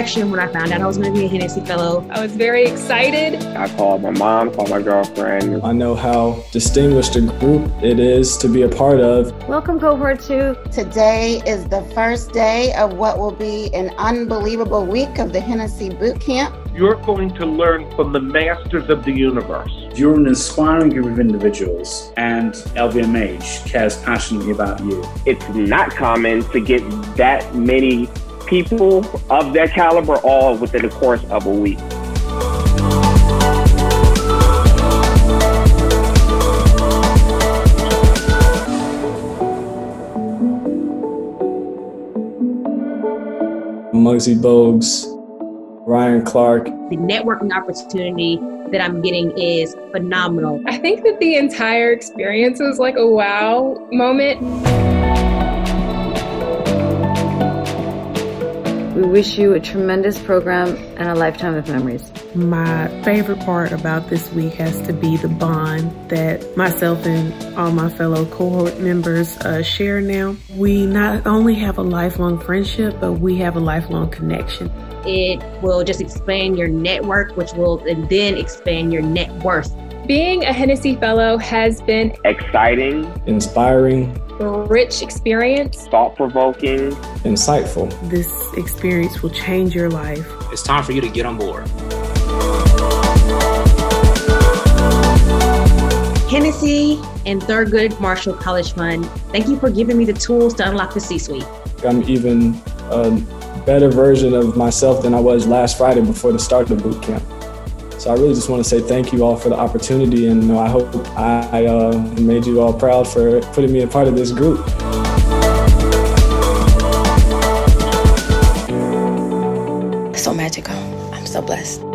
reaction when I found out I was going to be a Hennessy Fellow. I was very excited. I called my mom, called my girlfriend. I know how distinguished a group it is to be a part of. Welcome, Cohort 2. Today is the first day of what will be an unbelievable week of the Hennessy Boot Camp. You're going to learn from the masters of the universe. You're an inspiring group of individuals, and LVMH cares passionately about you. It's not common to get that many people of that caliber all within the course of a week. Muggsy Bogues, Ryan Clark. The networking opportunity that I'm getting is phenomenal. I think that the entire experience was like a wow moment. Wish you a tremendous program and a lifetime of memories. My favorite part about this week has to be the bond that myself and all my fellow cohort members uh, share now. We not only have a lifelong friendship, but we have a lifelong connection. It will just expand your network, which will then expand your net worth. Being a Hennessy Fellow has been exciting, inspiring, rich experience, thought provoking, insightful. This experience will change your life. It's time for you to get on board. Hennessy and Thurgood Marshall College Fund, thank you for giving me the tools to unlock the C suite. I'm even a better version of myself than I was last Friday before the start of the boot camp. So I really just want to say thank you all for the opportunity, and you know, I hope I uh, made you all proud for putting me a part of this group. So magical. I'm so blessed.